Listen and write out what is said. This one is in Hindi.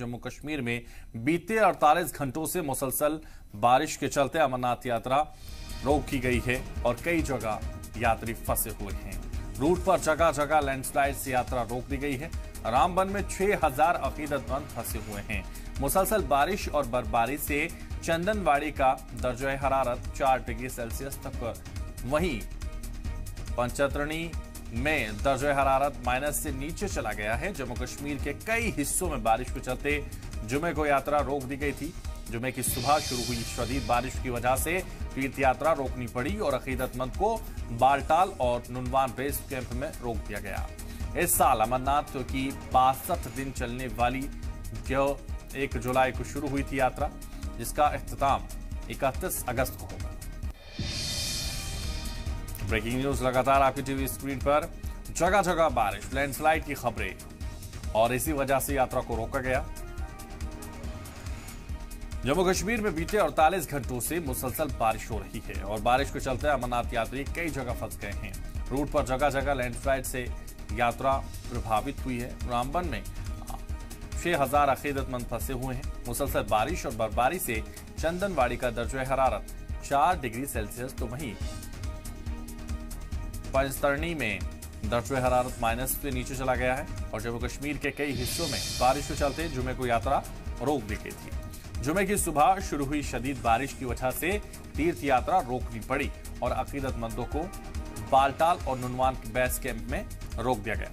जम्मू कश्मीर में बीते 48 घंटों से मुसलसल बारिश के चलते अमरनाथ यात्रा रोक गई है और कई जगह यात्री फंसे हुए हैं। रूट पर जगह जगह लैंडस्लाइड से यात्रा रोक दी गई है। रामबन में 6000 अकीदतमंद फंसे हुए हैं। मुसलसल बारिश और बर्फबारी से चंदनवाड़ी का दर्जा हरारत 4 डिग्री सेल्सियस तक वहीं पंचतरणी में दर्ज हरारत माइनस से नीचे चला गया है। जम्मू कश्मीर के कई हिस्सों में बारिश के चलते जुमे को यात्रा रोक दी गई थी। जुमे की सुबह शुरू हुई शदीद बारिश की वजह से तीर्थ यात्रा रोकनी पड़ी और अकीदतमंद को बालटाल और नुनवान बेस कैंप में रोक दिया गया। इस साल अमरनाथ की बासठ दिन चलने वाली जो एक जुलाई को शुरू हुई थी यात्रा, जिसका अख्ताम इकतीस अगस्त को होगा। ब्रेकिंग न्यूज़ लगातार आपकी टीवी स्क्रीन पर। जगह जगह बारिश, लैंडस्लाइड की खबरें। और इसी वजह से यात्रा को रोका गया। जम्मू कश्मीर में बीते 48 घंटों से मुसलसल बारिश हो रही है और बारिश के चलते अमरनाथ यात्री कई जगह फंस गए हैं। रूट पर जगह जगह लैंडस्लाइड से यात्रा प्रभावित हुई है। रामबन में छह हज़ार अकीदतमंद फंसे हुए हैं। मुसलसल बारिश और बर्फबारी से चंदनवाड़ी का दर्ज हरारत। चार डिग्री सेल्सियस तो वहीं पंचतरणी में दर्ज हरारत माइनस से नीचे चला गया है और जम्मू कश्मीर के कई हिस्सों में बारिश के चलते जुमे को यात्रा रोक दी गई थी। जुमे की सुबह शुरू हुई शदीद बारिश की वजह से तीर्थ यात्रा रोकनी पड़ी और अकीदतमंदों को बालटाल और नुनवान बैस कैंप में रोक दिया गया।